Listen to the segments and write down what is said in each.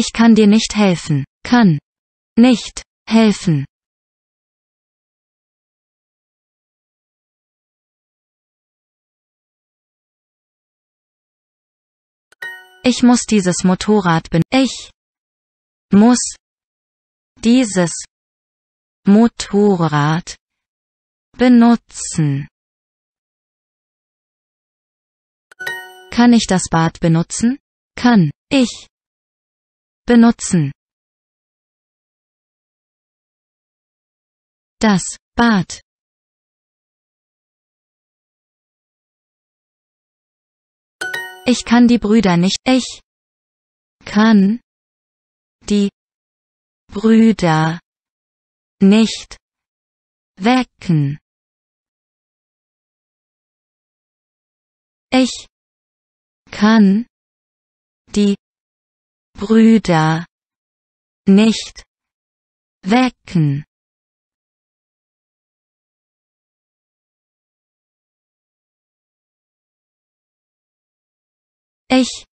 Ich kann dir nicht helfen. Kann. Nicht. Helfen. Ich muss dieses Motorrad ben. Ich muss dieses Motorrad benutzen. Kann ich das Bad benutzen? Kann ich benutzen. Das Bad. Ich kann die Brüder nicht. Ich kann die Brüder nicht wecken. Ich kann die Brüder nicht wecken. Ich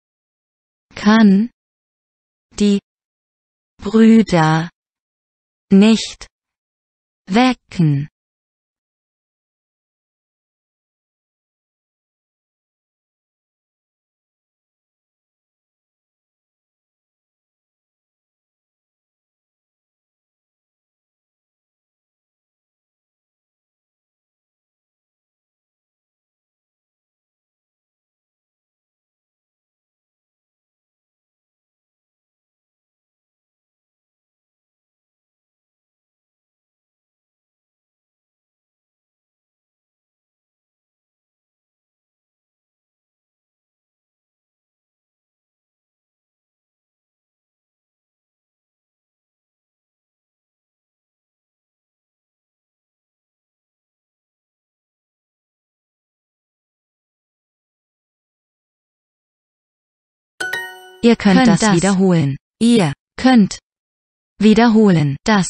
kann die Brüder nicht wecken. Ihr könnt, Könnt das, das. wiederholen. Ihr könnt wiederholen. Das.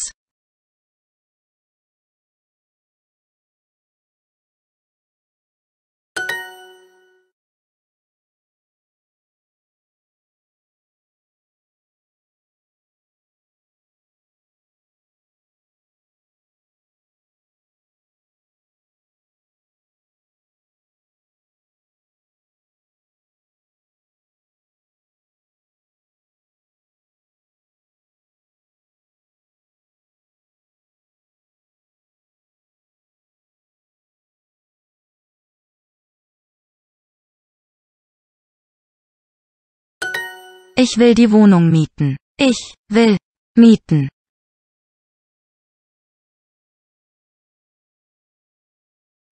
Ich will die Wohnung mieten. Ich will mieten.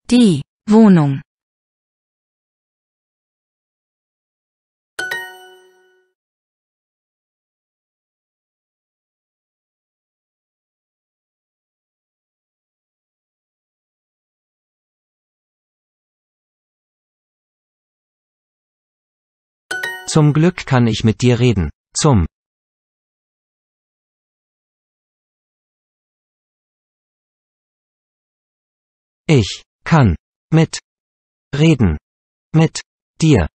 Die Wohnung. Zum Glück kann ich mit dir reden. Zum Ich kann mit reden mit dir.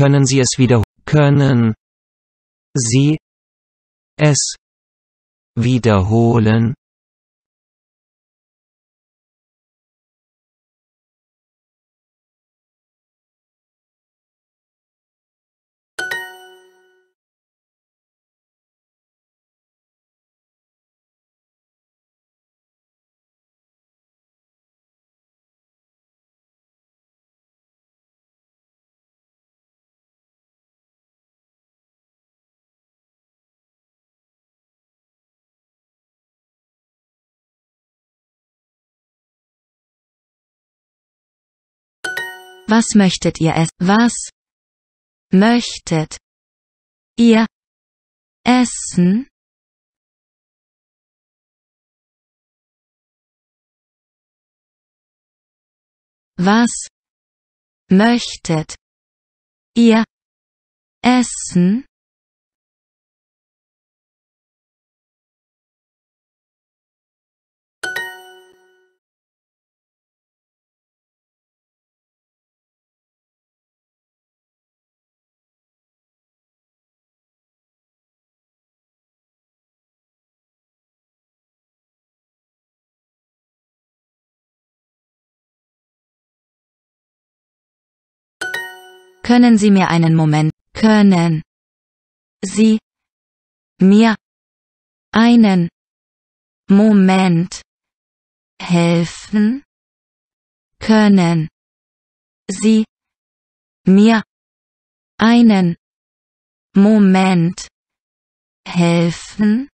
Können Sie es wieder können Sie es wiederholen? Was möchtet ihr es? Was möchtet ihr essen? Was möchtet ihr essen? Können Sie mir einen Moment, können Sie mir einen Moment helfen? Können Sie mir einen Moment helfen?